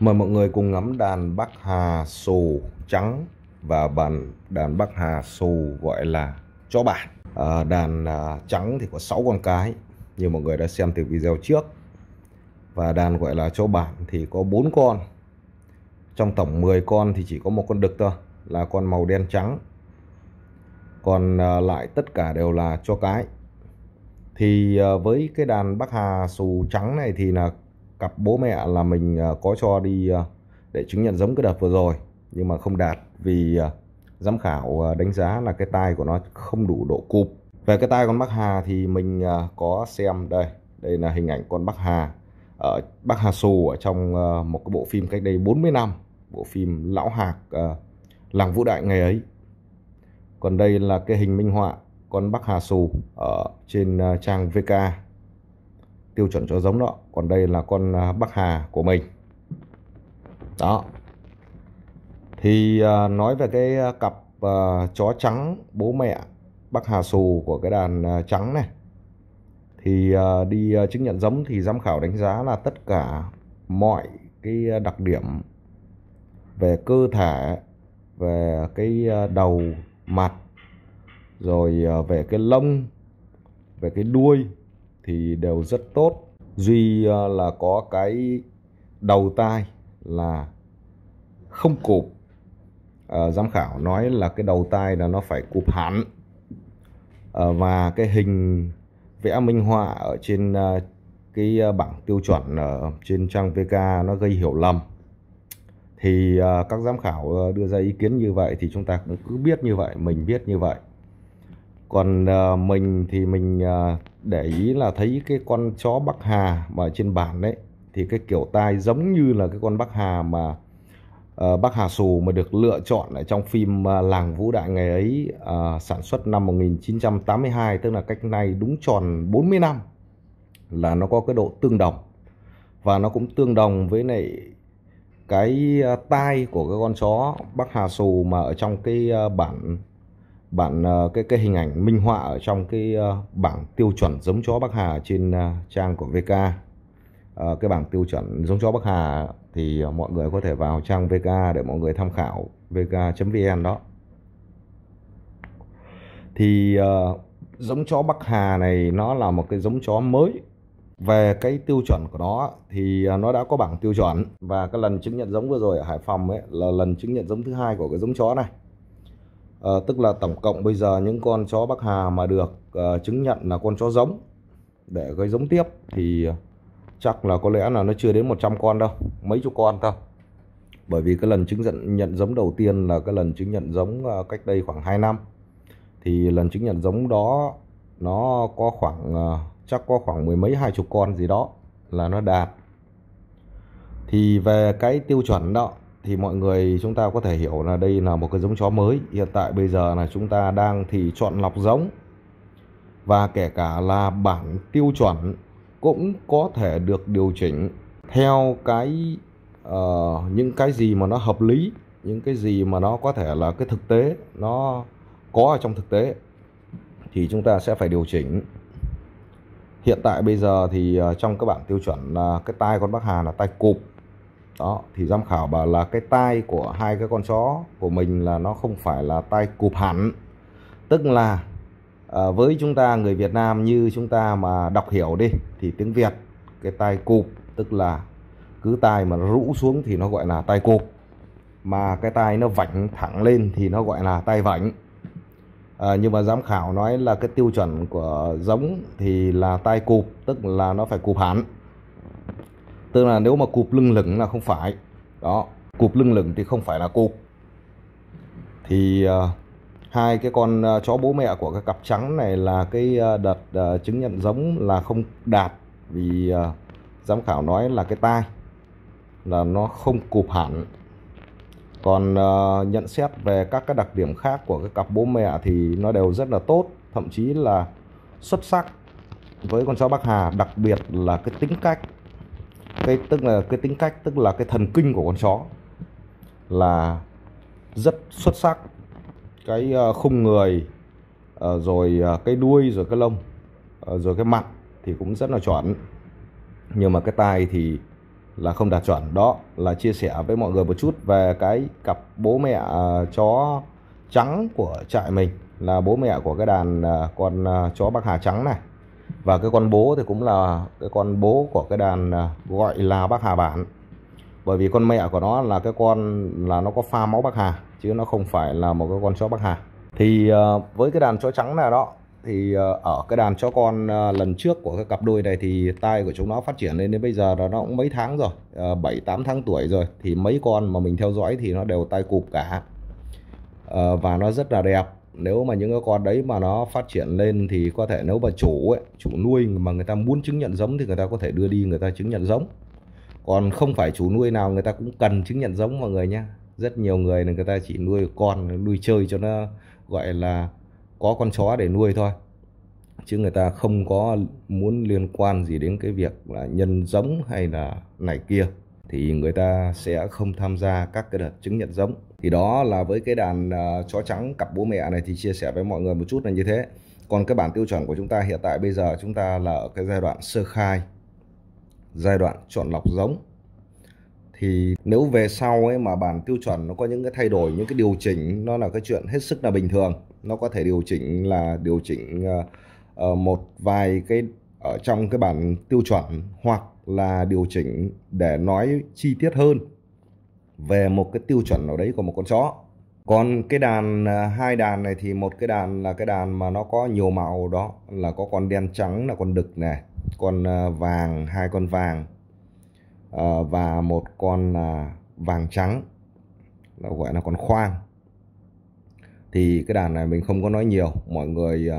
Mời mọi người cùng ngắm đàn Bắc Hà xù trắng và bản đàn Bắc Hà xù gọi là chó bản. À, đàn à, trắng thì có 6 con cái như mọi người đã xem từ video trước. Và đàn gọi là chó bản thì có 4 con. Trong tổng 10 con thì chỉ có một con đực thôi là con màu đen trắng. Còn à, lại tất cả đều là cho cái. Thì à, với cái đàn Bắc Hà xù trắng này thì là cặp bố mẹ là mình ờ, có cho đi ờ, để chứng nhận giống cái đợt vừa rồi, nhưng mà không đạt vì ờ, giám khảo đánh giá là cái tai của nó không đủ độ cụp. Về cái tai con Bắc Hà thì mình có xem đây đây là hình ảnh con Bắc Hà ở Bắc Hà Xù ở trong một cái bộ phim cách đây 40 năm, bộ phim Lão Hạc làng Vũ Đại ngày ấy. Còn đây là cái hình minh họa con Bắc Hà Xù ở trên trang VK tiêu chuẩn cho giống đó. Còn đây là con à, Bắc Hà của mình. Đó. Thì à, nói về cái à, cặp à, chó trắng bố mẹ Bắc Hà Xù của cái đàn à, trắng này. Thì đi chứng nhận giống thì giám khảo đánh giá là tất cả mọi cái đặc điểm về cơ thể về cái đầu mặt rồi về cái lông về cái đuôi thì đều rất tốt. Duy ờ, là có cái đầu tai là không cụp. À, giám khảo nói là cái đầu tai là nó phải cụp hẳn. À, và cái hình vẽ minh họa ở trên uh, cái bảng tiêu chuẩn ở trên trang VK nó gây hiểu lầm. Thì uh, các giám khảo đưa ra ý kiến như vậy thì chúng ta cũng cứ biết như vậy mình biết như vậy còn ờ, mình thì mình ờ, để ý là thấy cái con chó Bắc Hà mà trên bản đấy thì cái kiểu tai giống như là cái con Bắc Hà mà uh, Bắc Hà Sù mà được lựa chọn ở trong phim uh, Làng Vũ Đại ngày ấy uh, sản xuất năm 1982 tức là cách nay đúng tròn 40 năm là nó có cái độ tương đồng. Và nó cũng tương đồng với lại cái uh, tai của cái con chó Bắc Hà Sù mà ở trong cái uh, bản bản ờ, cái cái hình ảnh minh họa ở trong cái ờ, bảng tiêu chuẩn giống chó Bắc Hà trên ờ, trang của VK cái bảng tiêu chuẩn giống chó Bắc Hà thì mọi người có thể vào trang VK để mọi người tham khảo vk.vn đó. Thì giống chó Bắc Hà này nó là một cái giống chó mới. Về cái tiêu chuẩn của nó thì nó đã có bảng tiêu chuẩn. Và cái lần chứng nhận giống vừa rồi ở Hải Phòng ấy là lần chứng nhận giống thứ hai của cái giống chó này à, tức là tổng cộng bây giờ những con chó Bắc Hà mà được uh, chứng nhận là con chó giống để gây giống tiếp thì chắc là có lẽ là nó chưa đến 100 con đâu mấy chục con thôi. Bởi vì cái lần chứng nhận nhận giống đầu tiên là cái lần chứng nhận giống uh, cách đây khoảng 2 năm. Thì lần chứng nhận giống đó nó có khoảng uh, chắc có khoảng mười mấy hai chục con gì đó là nó đạt. Thì về cái tiêu chuẩn đó thì mọi người chúng ta có thể hiểu là đây là một cái giống chó mới. Hiện tại bây giờ là chúng ta đang thì chọn lọc giống. Và kể cả là bảng tiêu chuẩn cũng có thể được điều chỉnh theo cái uh, những cái gì mà nó hợp lý những cái gì mà nó có thể là cái thực tế nó có ở trong thực tế. Thì chúng ta sẽ phải điều chỉnh. Hiện tại bây giờ thì uh, trong các bảng tiêu chuẩn là cái tai con Bắc Hà là tai cụp đó thì giám khảo bảo là cái tai của hai cái con chó của mình là nó không phải là tai cụp hẳn. Tức là à, với chúng ta người Việt Nam như chúng ta mà đọc hiểu đi thì tiếng Việt cái tai cụp tức là cứ tai mà rũ xuống thì nó gọi là tai cụp. Mà cái tai nó vảnh thẳng lên thì nó gọi là tai vảnh. À, nhưng mà giám khảo nói là cái tiêu chuẩn của giống thì là tai cụp tức là nó phải cụp hẳn tức là nếu mà cụp lưng lửng là không phải. Đó cụp lưng lửng thì không phải là cụp. Thì uh, hai cái con uh, chó bố mẹ của cái cặp trắng này là cái uh, đợt uh, chứng nhận giống là không đạt vì uh, giám khảo nói là cái tai là nó không cụp hẳn. Còn uh, nhận xét về các cái đặc điểm khác của cái cặp bố mẹ thì nó đều rất là tốt thậm chí là xuất sắc với con chó Bắc Hà đặc biệt là cái tính cách cái tức là cái tính cách, tức là cái thần kinh của con chó là rất xuất sắc. Cái ờ, khung người ờ, rồi ờ, cái đuôi, rồi cái lông rồi cái mặt thì cũng rất là chuẩn. Nhưng mà cái tai thì là không đạt chuẩn. Đó là chia sẻ với mọi người một chút về cái cặp bố mẹ chó trắng của trại mình. Là bố mẹ của cái đàn con chó bắc hà trắng này và cái con bố thì cũng là cái con bố của cái đàn à, gọi là bác hà bản. Bởi vì con mẹ của nó là cái con là nó có pha máu bác hà, chứ nó không phải là một cái con chó bác hà. Thì à, với cái đàn chó trắng này đó, thì à, ở cái đàn chó con lần trước của cái cặp đôi này thì tai của chúng nó phát triển lên đến bây giờ là nó cũng mấy tháng rồi 7 8 tháng tuổi rồi. Thì mấy con mà mình theo dõi thì nó đều tai cụp cả. Ờ, và nó rất là đẹp nếu mà những cái con đấy mà nó phát triển lên thì có thể nếu mà chủ ấy, chủ nuôi mà người ta muốn chứng nhận giống thì người ta có thể đưa đi người ta chứng nhận giống. Còn không phải chủ nuôi nào người ta cũng cần chứng nhận giống mọi người nhé rất nhiều người là người ta chỉ nuôi con nuôi chơi cho nó gọi là có con chó để nuôi thôi. Chứ người ta không có muốn liên quan gì đến cái việc là nhân giống hay là này kia thì người ta sẽ không tham gia các cái đợt chứng nhận giống. Thì đó là với cái đàn uh, chó trắng cặp bố mẹ này thì chia sẻ với mọi người một chút là như thế. Còn cái bản tiêu chuẩn của chúng ta hiện tại bây giờ chúng ta là ở cái giai đoạn sơ khai giai đoạn chọn lọc giống. Thì nếu về sau ấy mà bản tiêu chuẩn nó có những cái thay đổi những cái điều chỉnh nó là cái chuyện hết sức là bình thường. Nó có thể điều chỉnh là điều chỉnh uh, một vài cái ở trong cái bản tiêu chuẩn hoặc là điều chỉnh để nói chi tiết hơn về một cái tiêu chuẩn nào đấy của một con chó. Còn cái đàn à, hai đàn này thì một cái đàn là cái đàn mà nó có nhiều màu đó, là có con đen trắng, là con đực này, con à, vàng, hai con vàng à, và một con vàng trắng, nó gọi là con khoang. Thì cái đàn này mình không có nói nhiều, mọi người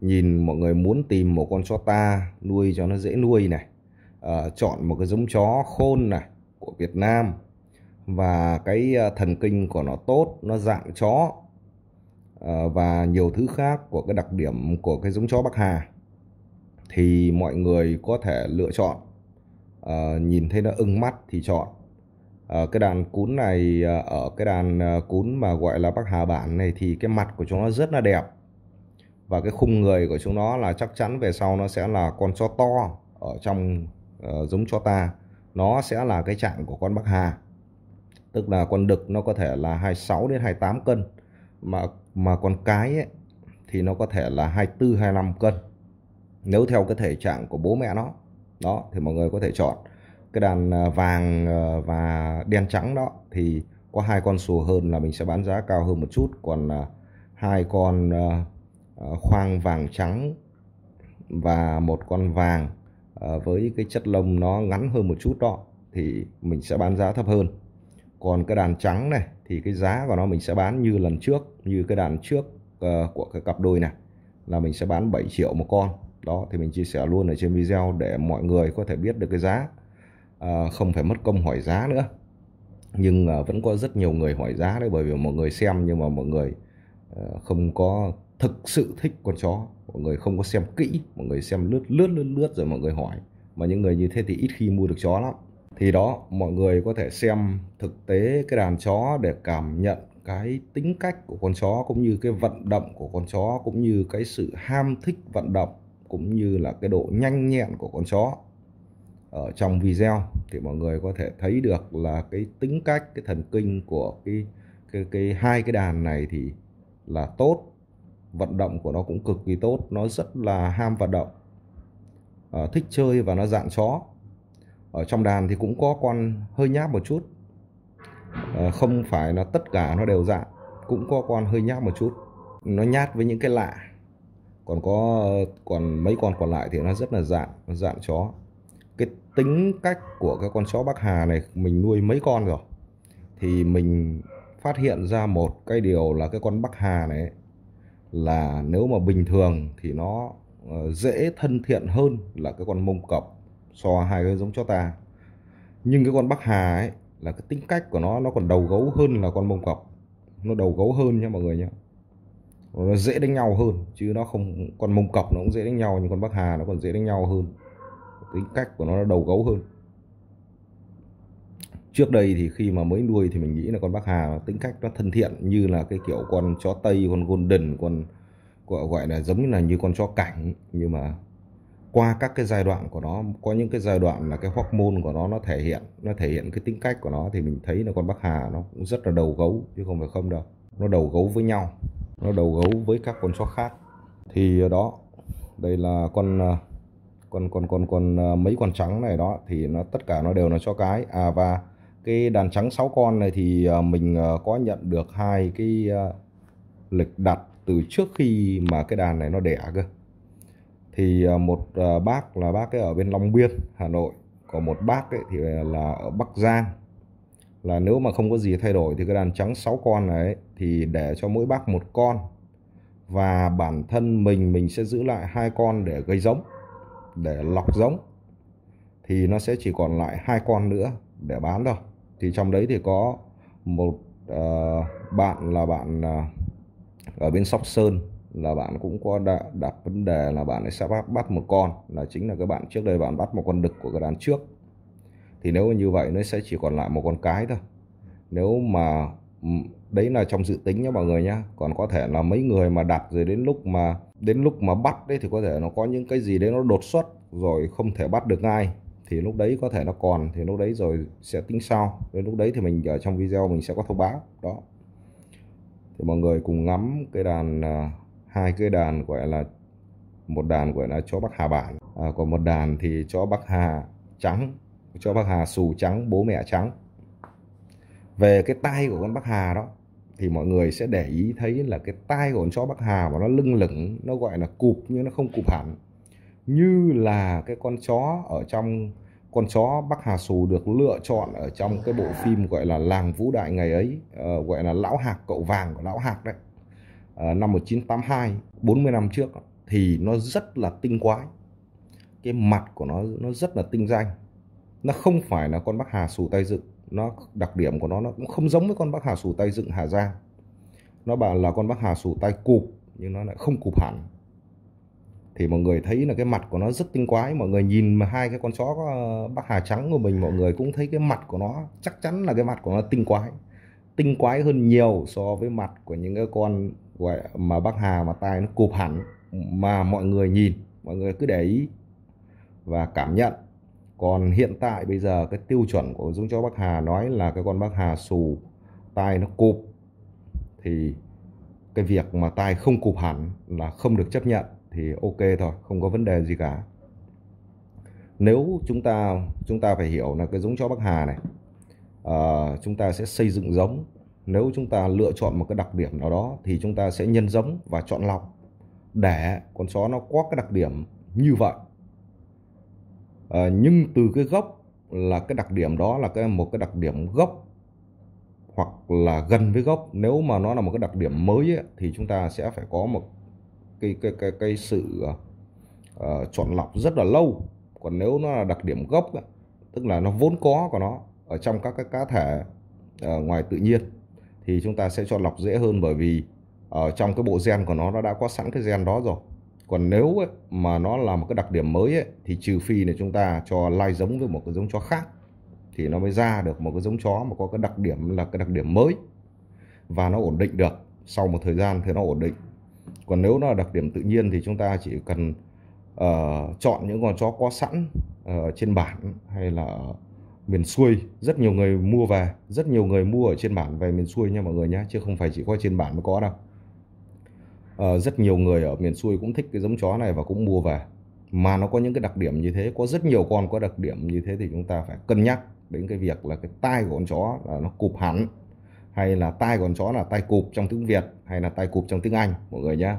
nhìn, mọi người muốn tìm một con chó ta nuôi cho nó dễ nuôi này uh, chọn một cái giống chó khôn này của Việt Nam. Và cái ờ, thần kinh của nó tốt nó dạng chó. Uh, và nhiều thứ khác của cái đặc điểm của cái giống chó Bắc Hà. Thì mọi người có thể lựa chọn. Uh, nhìn thấy nó ưng mắt thì chọn. Uh, cái đàn cún này uh, ở cái đàn uh, cún mà gọi là Bắc Hà bản này thì cái mặt của chúng nó rất là đẹp. Và cái khung người của chúng nó là chắc chắn về sau nó sẽ là con chó to ở trong uh, giống cho ta nó sẽ là cái trạng của con Bắc Hà. Tức là con đực nó có thể là 26 đến 28 cân mà mà con cái ấy, thì nó có thể là 24 25 cân. Nếu theo cái thể trạng của bố mẹ nó đó thì mọi người có thể chọn. Cái đàn ờ, vàng ờ, và đen trắng đó thì có hai con sùa hơn là mình sẽ bán giá cao hơn một chút. Còn hai con khoang vàng trắng và một con vàng Ờ, với cái chất lông nó ngắn hơn một chút đó thì mình sẽ bán giá thấp hơn. Còn cái đàn trắng này thì cái giá của nó mình sẽ bán như lần trước như cái đàn trước ờ, của cái cặp đôi này là mình sẽ bán 7 triệu một con. Đó thì mình chia sẻ luôn ở trên video để mọi người có thể biết được cái giá. À, không phải mất công hỏi giá nữa nhưng à, vẫn có rất nhiều người hỏi giá đấy bởi vì mọi người xem nhưng mà mọi người à, không có thực sự thích con chó. Mọi người không có xem kỹ, mọi người xem lướt lướt lướt lướt rồi mọi người hỏi. Mà những người như thế thì ít khi mua được chó lắm. Thì đó, mọi người có thể xem thực tế cái đàn chó để cảm nhận cái tính cách của con chó, cũng như cái vận động của con chó, cũng như cái sự ham thích vận động, cũng như là cái độ nhanh nhẹn của con chó. Ở trong video thì mọi người có thể thấy được là cái tính cách, cái thần kinh của cái cái cái hai cái đàn này thì là tốt vận động của nó cũng cực kỳ tốt nó rất là ham vận động à, thích chơi và nó dạng chó. Ở trong đàn thì cũng có con hơi nháp một chút à, không phải là tất cả nó đều dạng cũng có con hơi nhát một chút. Nó nhát với những cái lạ còn có ờ, còn mấy con còn lại thì nó rất là dạng dạng chó. Cái tính cách của cái con chó Bắc Hà này mình nuôi mấy con rồi thì mình phát hiện ra một cái điều là cái con Bắc Hà này là nếu mà bình thường thì nó ờ, dễ thân thiện hơn là cái con mông cọp so hai cái giống chó ta. Nhưng cái con Bắc Hà ấy là cái tính cách của nó nó còn đầu gấu hơn là con mông cọp. Nó đầu gấu hơn nhé mọi người nhé nó dễ đánh nhau hơn, chứ nó không, con mông cọp nó cũng dễ đánh nhau, nhưng con bắc hà nó còn dễ đánh nhau hơn. Tính cách của nó đầu gấu hơn trước đây thì khi mà mới nuôi thì mình nghĩ là con bắc hà tính cách nó thân thiện như là cái kiểu con chó tây, con golden, con gọi là giống như là như con chó cảnh. Nhưng mà qua các cái giai đoạn của nó, có những cái giai đoạn là cái hormone của nó nó thể hiện, nó thể hiện cái tính cách của nó thì mình thấy là con bắc hà nó cũng rất là đầu gấu, chứ không phải không đâu. Nó đầu gấu với nhau, nó đầu gấu với các con chó khác. Thì đó, đây là con con con con con à, mấy con trắng này đó, thì nó, tất cả nó đều là cho cái à và cái đàn trắng 6 con này thì ờ, mình ờ, có nhận được hai cái ờ, lịch đặt từ trước khi mà cái đàn này nó đẻ cơ. Thì một bác là bác ấy ở bên Long Biên, Hà Nội, còn một bác ấy thì là ở Bắc Giang. Là nếu mà không có gì thay đổi thì cái đàn trắng 6 con này thì để cho mỗi bác một con. Và bản thân mình mình sẽ giữ lại hai con để gây giống, để lọc giống. Thì nó sẽ chỉ còn lại hai con nữa để bán thôi thì trong đấy thì có một uh, bạn là bạn uh, ở bên Sóc Sơn là bạn cũng có đã đặt vấn đề là bạn sẽ bắt bắt một con. Là chính là các bạn trước đây bạn bắt một con đực của cái đàn trước. Thì nếu như vậy nó sẽ chỉ còn lại một con cái thôi. Nếu mà ừ, đấy là trong dự tính nhé mọi người nhé còn có thể là mấy người mà đặt rồi đến lúc mà đến lúc mà bắt đấy thì có thể nó có những cái gì đấy nó đột xuất rồi không thể bắt được ngay thì lúc đấy có thể nó còn thì lúc đấy rồi sẽ tính sau. Đến lúc đấy thì mình ở trong video mình sẽ có thông báo. Đó. Thì mọi người cùng ngắm cái đàn à, hai cái đàn gọi là một đàn gọi là chó Bắc Hà bản. À, còn một đàn thì chó Bắc Hà trắng chó Bắc Hà xù trắng bố mẹ trắng. Về cái tai của con Bắc Hà đó thì mọi người sẽ để ý thấy là cái tai của con chó Bắc Hà mà nó lưng lửng nó gọi là cụp nhưng nó không cụp hẳn như là cái con chó ở trong con chó Bắc Hà Xù được lựa chọn ở trong cái bộ phim gọi là làng Vũ Đại ngày ấy uh, gọi là lão hạc cậu vàng của lão hạc đấy. Uh, năm 1982 40 năm trước thì nó rất là tinh quái. Cái mặt của nó nó rất là tinh danh. Nó không phải là con bắc hà xù tay dựng nó đặc điểm của nó nó cũng không giống với con bắc hà xù tay dựng hà giang. Nó bảo là con bắc hà xù tay cụp nhưng nó lại không cụp hẳn thì mọi người thấy là cái mặt của nó rất tinh quái. Mọi người nhìn mà hai cái con chó uh, bắc hà trắng của mình, mọi người cũng thấy cái mặt của nó chắc chắn là cái mặt của nó tinh quái. Tinh quái hơn nhiều so với mặt của những cái con gọi mà Bắc Hà mà tai nó cụp hẳn mà mọi người nhìn. Mọi người cứ để ý và cảm nhận. Còn hiện tại bây giờ cái tiêu chuẩn của giống chó Bắc Hà nói là cái con Bắc Hà xù, tai nó cụp. Thì cái việc mà tai không cụp hẳn là không được chấp nhận thì ok thôi không có vấn đề gì cả. Nếu chúng ta chúng ta phải hiểu là cái giống chó Bắc Hà này uh, chúng ta sẽ xây dựng giống. Nếu chúng ta lựa chọn một cái đặc điểm nào đó thì chúng ta sẽ nhân giống và chọn lọc để con chó nó có cái đặc điểm như vậy. À, nhưng từ cái gốc là cái đặc điểm đó là cái một cái đặc điểm gốc hoặc là gần với gốc. Nếu mà nó là một cái đặc điểm mới ấy, thì chúng ta sẽ phải có một cái cái cái cái sự uh, chọn lọc rất là lâu. Còn nếu nó là đặc điểm gốc ấy, tức là nó vốn có của nó ở trong các cái cá thể uh, ngoài tự nhiên thì chúng ta sẽ chọn lọc dễ hơn bởi vì ở trong cái bộ gen của nó nó đã có sẵn cái gen đó rồi. Còn nếu ấy, mà nó là một cái đặc điểm mới ấy, thì trừ phi là chúng ta cho lai giống với một cái giống chó khác thì nó mới ra được một cái giống chó mà có cái đặc điểm là cái đặc điểm mới và nó ổn định được. Sau một thời gian thì nó ổn định còn nếu nó là đặc điểm tự nhiên thì chúng ta chỉ cần uh, chọn những con chó có sẵn uh, trên bản hay là miền xuôi. Rất nhiều người mua về rất nhiều người mua ở trên bản về miền xuôi nha mọi người nhé chứ không phải chỉ có trên bản mới có đâu. Uh, rất nhiều người ở miền xuôi cũng thích cái giống chó này và cũng mua về. Mà nó có những cái đặc điểm như thế có rất nhiều con có đặc điểm như thế thì chúng ta phải cân nhắc đến cái việc là cái tai của con chó là nó cụp hẳn hay là tai của con chó là tai cụp trong tiếng Việt hay là tai cụp trong tiếng Anh mọi người nhé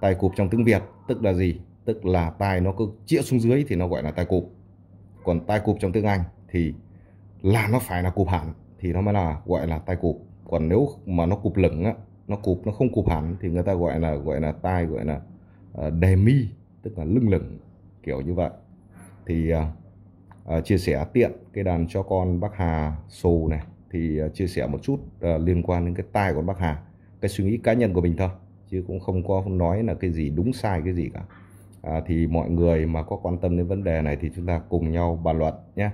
tai cụp trong tiếng Việt tức là gì? Tức là tai nó cứ chĩa xuống dưới thì nó gọi là tai cụp. Còn tai cụp trong tiếng Anh thì là nó phải là cụp hẳn thì nó mới là gọi là tai cụp. Còn nếu mà nó cụp lửng á nó cụp nó không cụp hẳn thì người ta gọi là gọi là tai gọi là uh, đề mi tức là lưng lửng kiểu như vậy. Thì uh, uh, chia sẻ tiện cái đàn cho con bác Hà xù này thì à, chia sẻ một chút à, liên quan đến cái tai của bác Hà. Cái suy nghĩ cá nhân của mình thôi chứ cũng không có nói là cái gì đúng sai cái gì cả. À, thì mọi người mà có quan tâm đến vấn đề này thì chúng ta cùng nhau bàn luận nhé.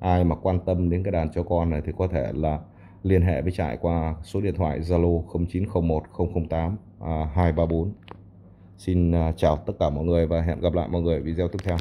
Ai mà quan tâm đến cái đàn cho con này thì có thể là liên hệ với trại qua số điện thoại Zalo 0901 008 234 xin à, chào tất cả mọi người và hẹn gặp lại mọi người video tiếp theo.